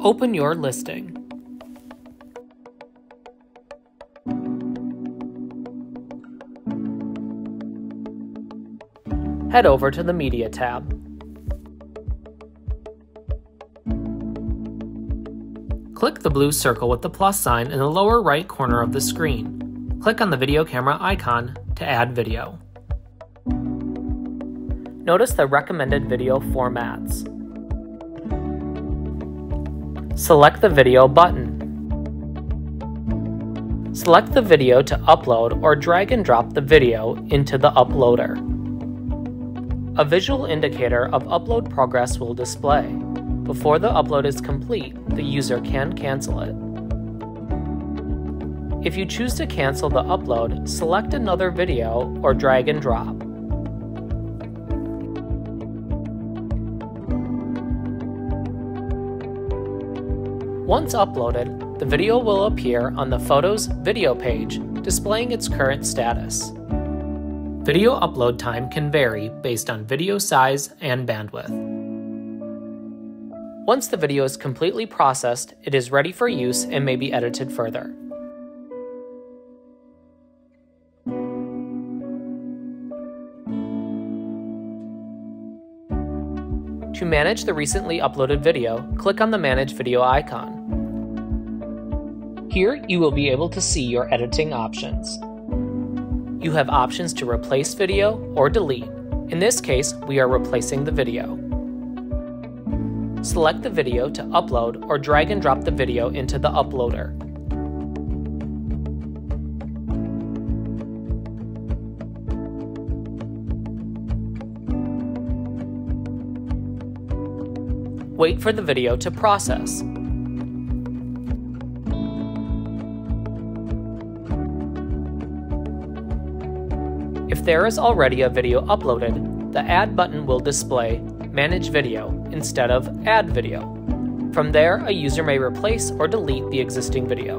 Open your listing. Head over to the Media tab. Click the blue circle with the plus sign in the lower right corner of the screen. Click on the video camera icon to add video. Notice the recommended video formats. Select the video button. Select the video to upload or drag and drop the video into the uploader. A visual indicator of upload progress will display. Before the upload is complete, the user can cancel it. If you choose to cancel the upload, select another video or drag and drop. Once uploaded, the video will appear on the Photos Video page, displaying its current status. Video upload time can vary based on video size and bandwidth. Once the video is completely processed, it is ready for use and may be edited further. To manage the recently uploaded video, click on the Manage Video icon. Here, you will be able to see your editing options. You have options to replace video or delete. In this case, we are replacing the video. Select the video to upload or drag and drop the video into the uploader. Wait for the video to process. There is already a video uploaded, the Add button will display Manage Video instead of Add Video. From there, a user may replace or delete the existing video.